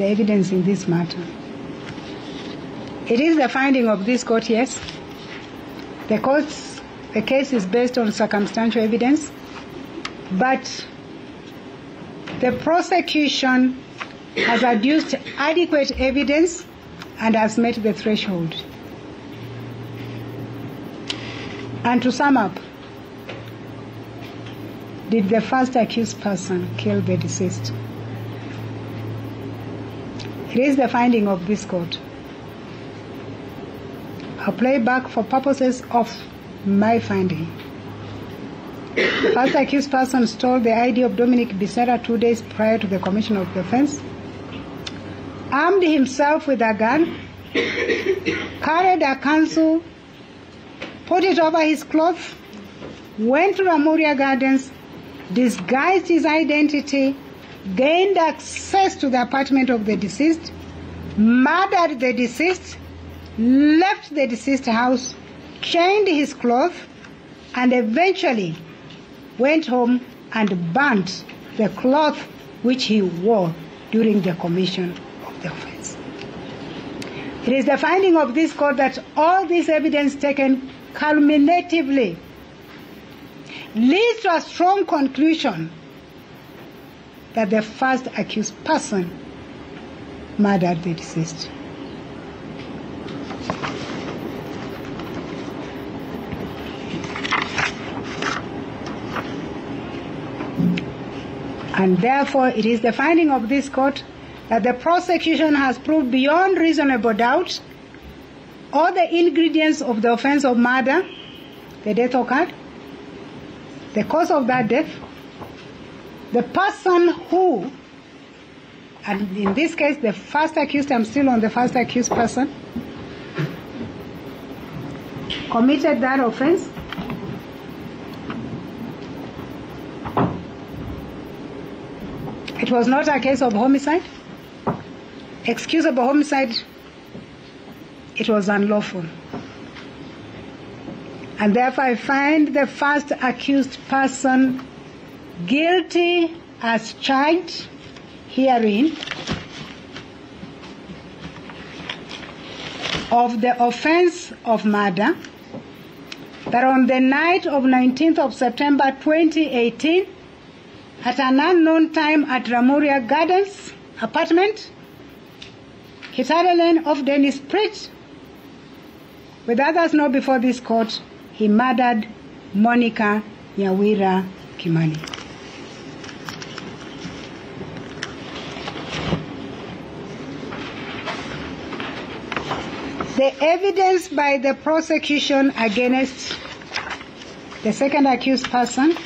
the evidence in this matter. It is the finding of this court, yes. The court's the case is based on circumstantial evidence, but the prosecution has adduced adequate evidence and has met the threshold. And to sum up, did the first accused person kill the deceased? It is the finding of this court. I'll play back for purposes of my finding. First accused person stole the ID of Dominic Becerra two days prior to the commission of the offense, armed himself with a gun, carried a kanzu, put it over his cloth, went to Lamuria Gardens, disguised his identity, gained access to the apartment of the deceased, murdered the deceased, left the deceased house, changed his clothes, and eventually went home and burnt the cloth which he wore during the commission of the offense. It is the finding of this court that all this evidence taken culminatively leads to a strong conclusion that the first accused person murdered the deceased. And therefore, it is the finding of this court that the prosecution has proved beyond reasonable doubt all the ingredients of the offense of murder, the death occurred, the cause of that death, the person who, and in this case, the first accused, I'm still on the first accused person, committed that offense. It was not a case of homicide. Excusable homicide, it was unlawful. And therefore, I find the first accused person guilty as charged herein of the offense of murder that on the night of 19th of September 2018 at an unknown time at Lamuria Gardens apartment, Kitale off Dennis Pritt, with others known before this court, he murdered Monica Nyawira Kimani. The evidence by the prosecution against the second accused person